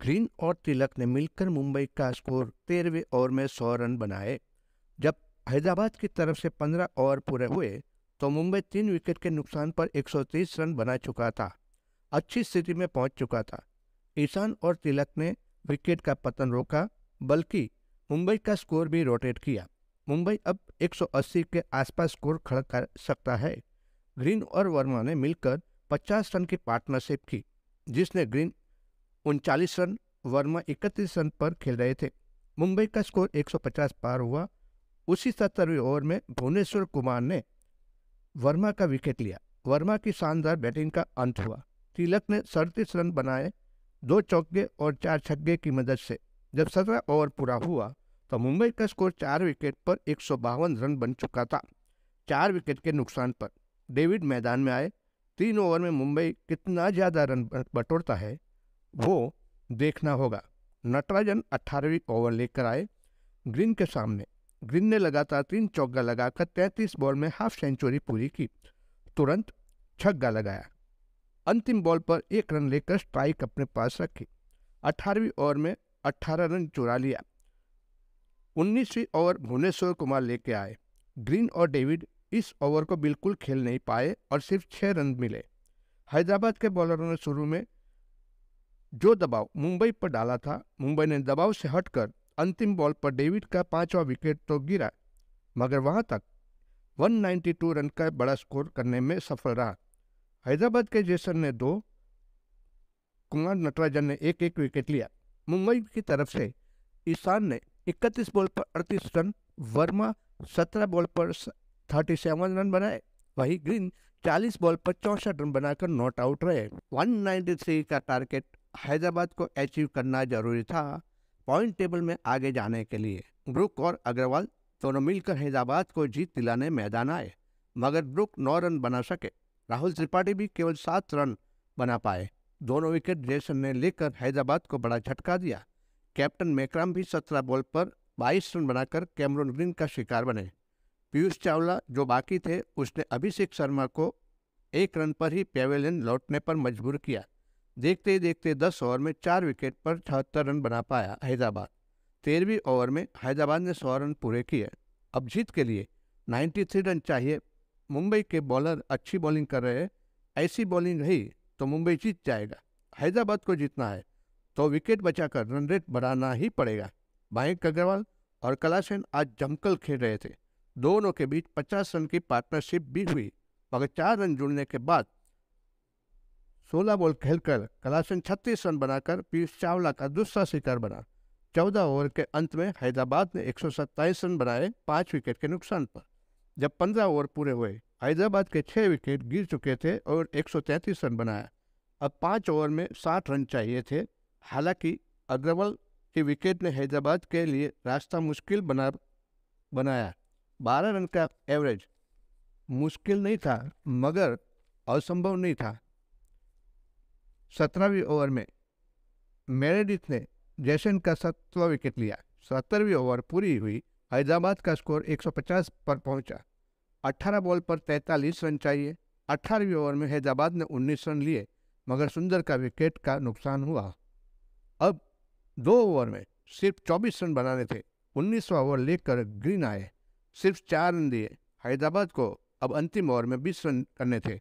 Green और तिलक ने मिलकर मुंबई का स्कोर तेरहवें ओवर में सौ रन बनाए। जब हैदराबाद की तरफ़ से पंद्रह ओवर पूरे हुए तो मुंबई तीन विकेट के नुकसान पर 130 रन बना चुका था। अच्छी स्थिति में पहुँच चुका था। ईशान और तिलक ने विकेट का पतन रोका, बल्कि मुंबई का स्कोर भी रोटेट किया। मुंबई अब 180 के आसपास स्कोर खड़ा कर सकता है। ग्रीन और वर्मा ने मिलकर 50 रन की पार्टनरशिप की, जिसने ग्रीन उनचालीस रन, वर्मा इकतीस रन पर खेल रहे थे। मुंबई का स्कोर 150 पार हुआ। उसी सत्तरवीं ओवर में भुवनेश्वर कुमार ने वर्मा का विकेट लिया। वर्मा की शानदार बैटिंग का अंत हुआ। तिलक ने सड़तीस रन बनाए, दो चौके और चार छक्के की मदद से। जब सत्रह ओवर पूरा हुआ तो मुंबई का स्कोर चार विकेट पर एक सौ बावन रन बन चुका था, चार विकेट के नुकसान पर। डेविड मैदान में आए। तीन ओवर में मुंबई कितना ज़्यादा रन बटोरता है वो देखना होगा। नटराजन अट्ठारहवीं ओवर लेकर आए ग्रीन के सामने। ग्रीन ने लगातार तीन चौका लगाकर तैंतीस बॉल में हाफ़ सेंचुरी पूरी की। तुरंत छक्का लगाया। अंतिम बॉल पर एक रन लेकर स्ट्राइक अपने पास रखी। अठारहवीं ओवर में अट्ठारह रन चुरा लिया। उन्नीसवीं ओवर भुवनेश्वर कुमार लेके आए। ग्रीन और डेविड इस ओवर को बिल्कुल खेल नहीं पाए और सिर्फ़ छह रन मिले। हैदराबाद के बॉलरों ने शुरू में जो दबाव मुंबई पर डाला था, मुंबई ने दबाव से हटकर अंतिम बॉल पर डेविड का पांचवा विकेट तो गिरा, मगर वहाँ तक 192 रन का बड़ा स्कोर करने में सफल रहा। हैदराबाद के जेसन ने दो, कुमार नटराजन ने एक एक विकेट लिया। मुंबई की तरफ़ से ईशान ने 31 बॉल पर 38 रन, वर्मा 17 बॉल पर 37 रन बनाए। वही ग्रीन 40 बॉल पर चौसठ रन बनाकर नॉट आउट रहे। 193 का टारगेट हैदराबाद को अचीव करना ज़रूरी था पॉइंट टेबल में आगे जाने के लिए। ब्रुक और अग्रवाल दोनों मिलकर हैदराबाद को जीत दिलाने मैदान आए, मगर ब्रुक नौ रन बना सके। राहुल त्रिपाठी भी केवल सात रन बना पाए। दोनों विकेट जेसन ने लेकर हैदराबाद को बड़ा झटका दिया। कैप्टन मेकराम भी सत्रह बॉल पर बाईस रन बनाकर कैमरून ग्रीन का शिकार बने। पीयूष चावला जो बाकी थे, उसने अभिषेक शर्मा को एक रन पर ही पेवेलियन लौटने पर मजबूर किया। देखते ही देखते दस ओवर में चार विकेट पर छहत्तर रन बना पाया हैदराबाद। तेरहवीं ओवर में हैदराबाद ने सौ रन पूरे किए। अब जीत के लिए 93 रन चाहिए। मुंबई के बॉलर अच्छी बॉलिंग कर रहे हैं। ऐसी बॉलिंग रही तो मुंबई जीत जाएगा। हैदराबाद को जीतना है तो विकेट बचाकर रन रेट बढ़ाना ही पड़ेगा। मयंक अग्रवाल और कलासेन आज जमकल खेल रहे थे। दोनों के बीच 50 रन की पार्टनरशिप भी हुई, मगर चार रन जुड़ने के बाद 16 बॉल खेलकर कलासन 36 रन बनाकर पीयूष चावला का दूसरा शिकार बना। चौदह ओवर के अंत में हैदराबाद ने एक सौ सत्ताईस रन बनाए पाँच विकेट के नुकसान पर। जब पंद्रह ओवर पूरे हुए, हैदराबाद के छह विकेट गिर चुके थे और एक सौ तैंतीस रन बनाया। अब पाँच ओवर में साठ रन चाहिए थे। हालाँकि अग्रवाल की विकेट ने हैदराबाद के लिए रास्ता मुश्किल बना, बनाया। बारह रन का एवरेज मुश्किल नहीं था, मगर असंभव नहीं था। सत्रहवीं ओवर में मेरेडिथ ने जैसन का सत्वा विकेट लिया। सत्तरवीं ओवर पूरी हुई। हैदराबाद का स्कोर 150 पर पहुँचा। 18 बॉल पर 43 रन चाहिए। 18वीं ओवर में हैदराबाद ने 19 रन लिए, मगर सुंदर का विकेट का नुकसान हुआ। अब दो ओवर में सिर्फ़ 24 रन बनाने थे। 19वां ओवर लेकर ग्रीन आए। सिर्फ़ चार रन दिए। हैदराबाद को अब अंतिम ओवर में 20 रन करने थे।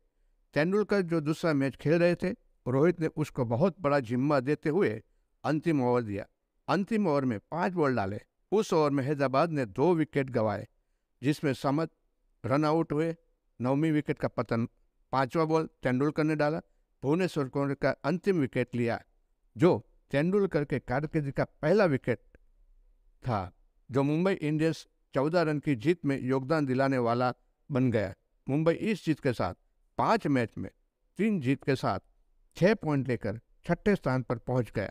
तेंदुलकर जो दूसरा मैच खेल रहे थे रोहित ने उसको बहुत बड़ा जिम्मा देते हुए अंतिम ओवर दिया। अंतिम ओवर में पाँच बॉल डाले। उस ओवर में हैदराबाद ने दो विकेट गंवाए, जिसमें समत रन आउट हुए। नौवीं विकेट का पतन, पांचवा बॉल तेंदुलकर ने डाला। भुवनेश्वर कुमार का अंतिम विकेट लिया, जो तेंदुलकर के कारकिर्दी का पहला विकेट था, जो मुंबई इंडियंस चौदह रन की जीत में योगदान दिलाने वाला बन गया। मुंबई इस जीत के साथ, पाँच मैच में तीन जीत के साथ छः पॉइंट लेकर छठे स्थान पर पहुँच गया।